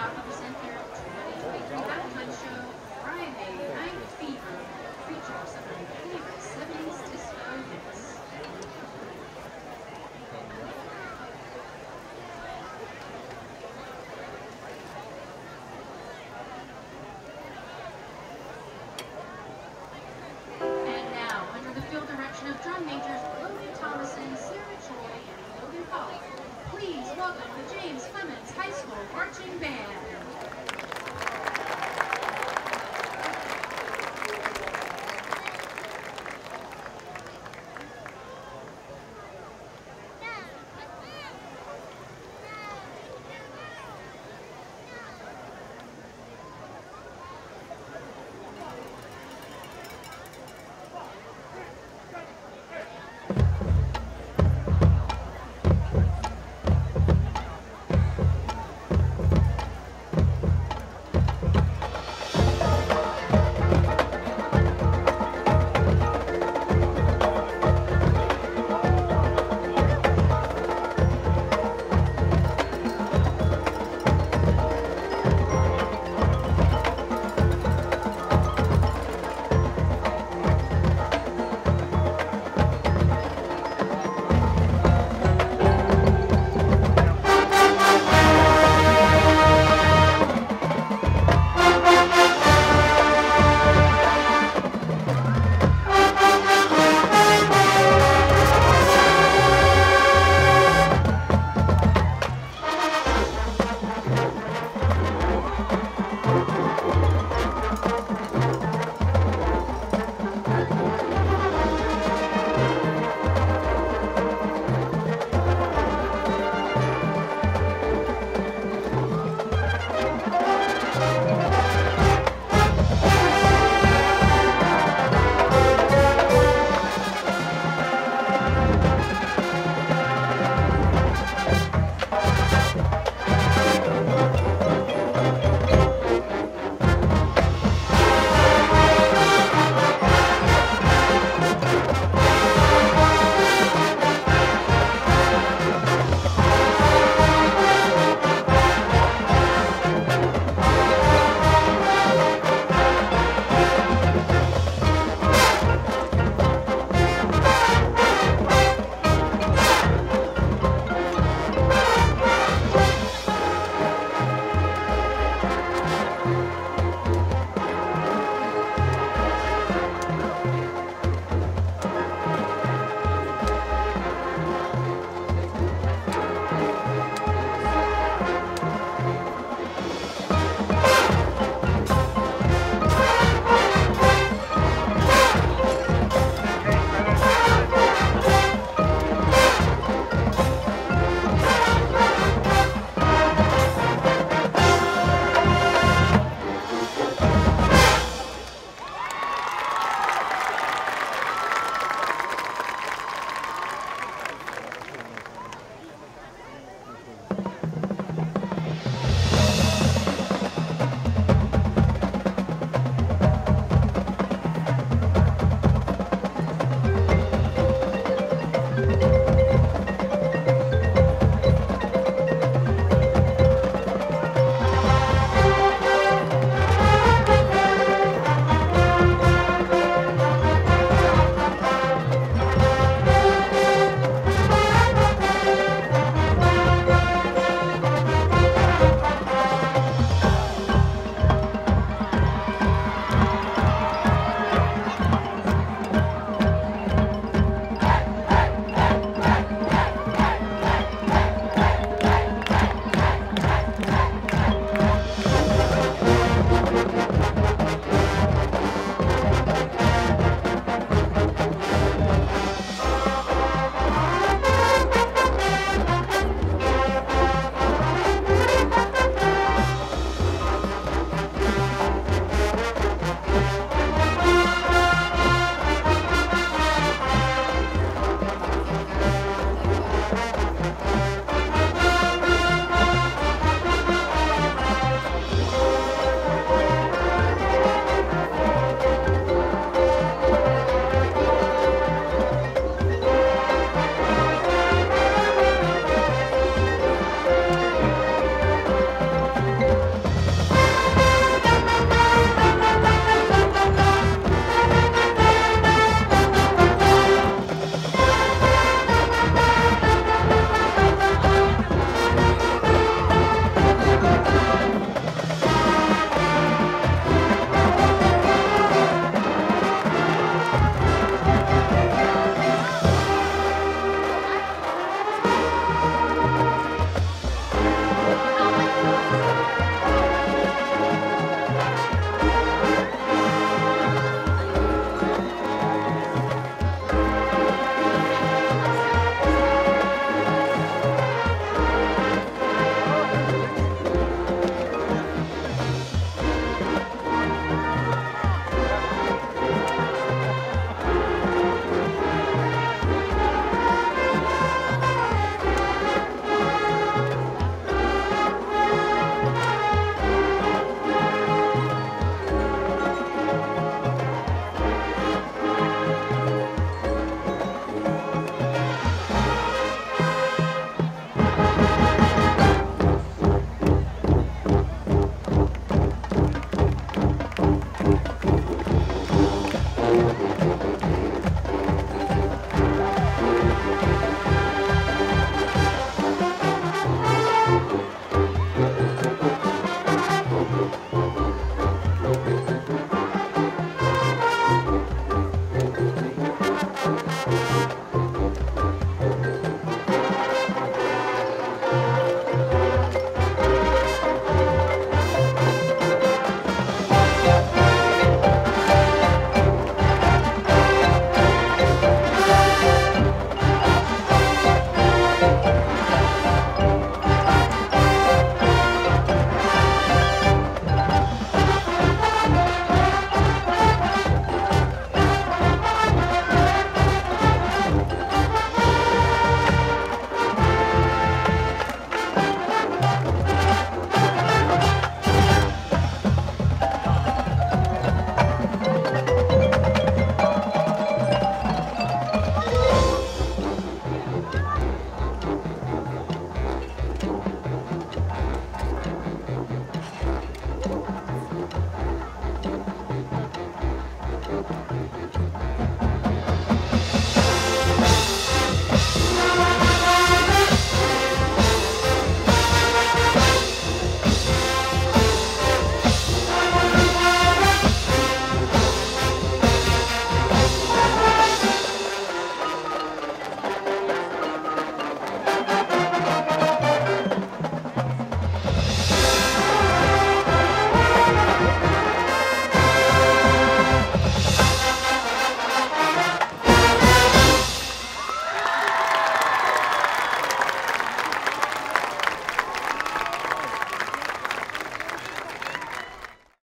Top of the Center 2023 Show,